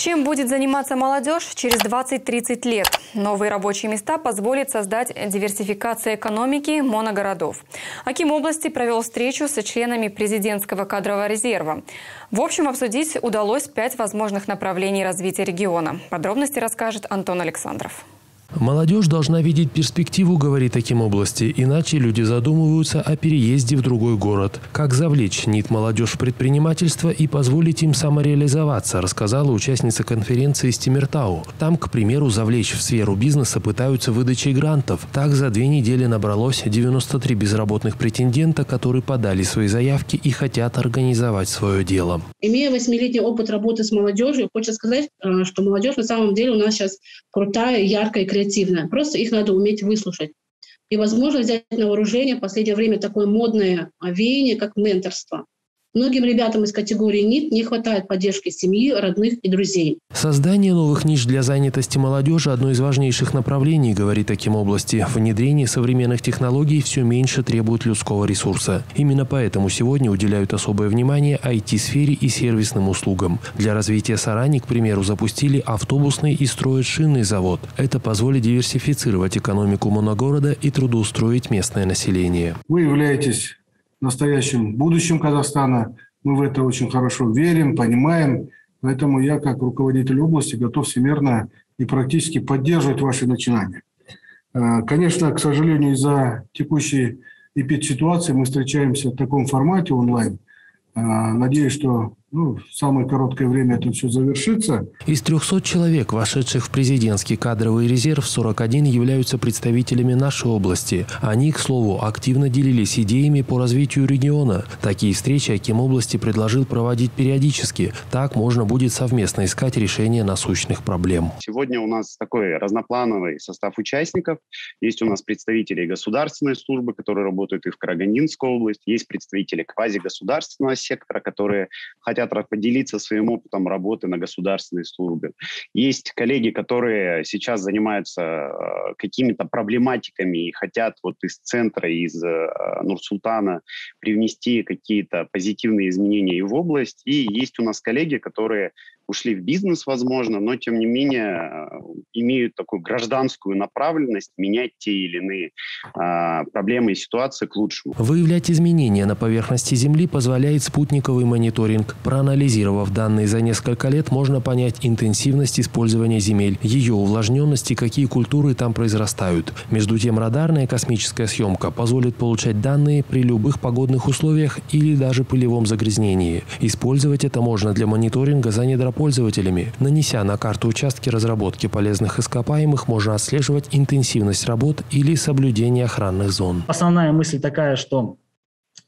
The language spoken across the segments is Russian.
Чем будет заниматься молодежь через 20-30 лет? Новые рабочие места позволят создать диверсификацию экономики моногородов. Аким области провел встречу со членами президентского кадрового резерва. В общем, обсудить удалось пять возможных направлений развития региона. Подробности расскажет Антон Александров. Молодежь должна видеть перспективу, говорит таким области, иначе люди задумываются о переезде в другой город. Как завлечь НИТ молодежь в предпринимательство и позволить им самореализоваться, рассказала участница конференции Стимертау. Там, к примеру, завлечь в сферу бизнеса пытаются выдачей грантов. Так за две недели набралось 93 безработных претендента, которые подали свои заявки и хотят организовать свое дело. Имея восьмилетний опыт работы с молодежью, хочется сказать, э, что молодежь на самом деле у нас сейчас крутая, яркая и креативная. Просто их надо уметь выслушать. И, возможно, взять на вооружение в последнее время такое модное веяние, как менторство. Многим ребятам из категории НИТ не хватает поддержки семьи, родных и друзей. Создание новых ниш для занятости молодежи – одно из важнейших направлений, говорит таким области. Внедрение современных технологий все меньше требует людского ресурса. Именно поэтому сегодня уделяют особое внимание IT-сфере и сервисным услугам. Для развития Сарани, к примеру, запустили автобусный и строят шинный завод. Это позволит диверсифицировать экономику моногорода и трудоустроить местное население. Вы являетесь настоящем будущем Казахстана. Мы в это очень хорошо верим, понимаем. Поэтому я, как руководитель области, готов всемирно и практически поддерживать ваши начинания. Э, конечно, к сожалению, из-за текущей эпид-ситуации мы встречаемся в таком формате онлайн. Э, надеюсь, что ну, в самое короткое время это все завершится. Из 300 человек, вошедших в президентский кадровый резерв, 41 являются представителями нашей области. Они, к слову, активно делились идеями по развитию региона. Такие встречи Аким области предложил проводить периодически. Так можно будет совместно искать решение насущных проблем. Сегодня у нас такой разноплановый состав участников. Есть у нас представители государственной службы, которые работают и в Карагандинской области. Есть представители квазигосударственного сектора, которые хотят хотят поделиться своим опытом работы на государственной службе. Есть коллеги, которые сейчас занимаются э, какими-то проблематиками и хотят вот из центра, из э, Нур-Султана привнести какие-то позитивные изменения и в область. И есть у нас коллеги, которые ушли в бизнес, возможно, но тем не менее имеют такую гражданскую направленность менять те или иные а, проблемы и ситуации к лучшему. Выявлять изменения на поверхности Земли позволяет спутниковый мониторинг. Проанализировав данные за несколько лет, можно понять интенсивность использования земель, ее увлажненность и какие культуры там произрастают. Между тем, радарная космическая съемка позволит получать данные при любых погодных условиях или даже пылевом загрязнении. Использовать это можно для мониторинга за недропользованием пользователями. Нанеся на карту участки разработки полезных ископаемых, можно отслеживать интенсивность работ или соблюдение охранных зон. Основная мысль такая, что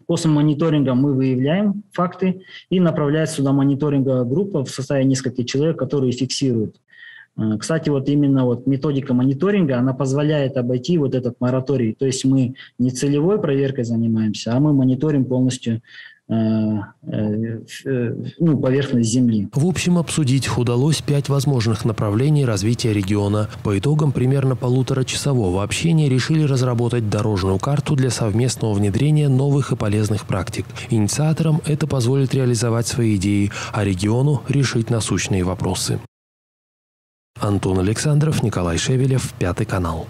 После мониторинга мы выявляем факты и направляется сюда мониторинговая группа в составе нескольких человек, которые фиксируют. Э, кстати, вот именно вот методика мониторинга, она позволяет обойти вот этот мораторий. То есть мы не целевой проверкой занимаемся, а мы мониторим полностью ну, поверхность Земли. В общем, обсудить удалось пять возможных направлений развития региона. По итогам примерно полуторачасового общения решили разработать дорожную карту для совместного внедрения новых и полезных практик. Инициаторам это позволит реализовать свои идеи, а региону решить насущные вопросы. Антон Александров, Николай Шевелев, Пятый канал.